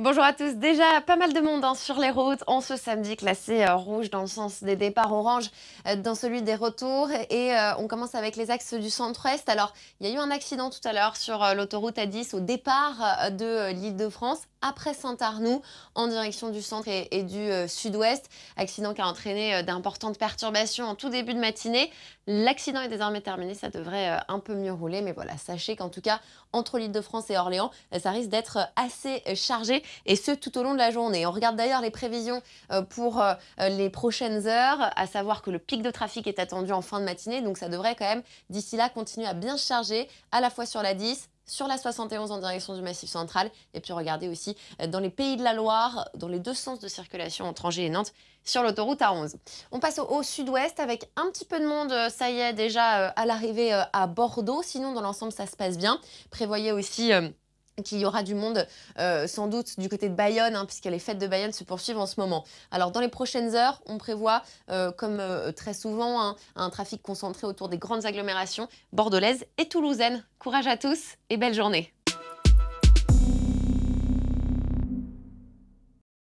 Bonjour à tous. Déjà pas mal de monde hein, sur les routes en ce samedi classé euh, rouge dans le sens des départs, orange euh, dans celui des retours. Et euh, on commence avec les axes du centre-est. Alors, il y a eu un accident tout à l'heure sur l'autoroute A10 au départ de l'île de France après Saint-Arnoux en direction du centre et, du sud-ouest. Accident qui a entraîné d'importantes perturbations en tout début de matinée. L'accident est désormais terminé, ça devrait un peu mieux rouler. Mais voilà, sachez qu'en tout cas, entre l'île de France et Orléans, ça risque d'être assez chargé et ce tout au long de la journée. On regarde d'ailleurs les prévisions euh, pour euh, les prochaines heures, à savoir que le pic de trafic est attendu en fin de matinée, donc ça devrait quand même d'ici là continuer à bien charger à la fois sur la 10, sur la 71 en direction du Massif central. Et puis regardez aussi euh, dans les pays de la Loire, dans les deux sens de circulation entre Angers et Nantes, sur l'autoroute A11. On passe au, sud-ouest avec un petit peu de monde, ça y est, déjà à l'arrivée à Bordeaux. Sinon, dans l'ensemble, ça se passe bien. Prévoyez aussi qu'il y aura du monde euh, sans doute du côté de Bayonne, hein, puisque les fêtes de Bayonne se poursuivent en ce moment. Alors dans les prochaines heures, on prévoit, euh, comme euh, très souvent, hein, un trafic concentré autour des grandes agglomérations bordelaises et toulousaines. Courage à tous et belle journée